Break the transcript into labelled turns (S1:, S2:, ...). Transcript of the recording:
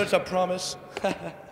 S1: as a promise.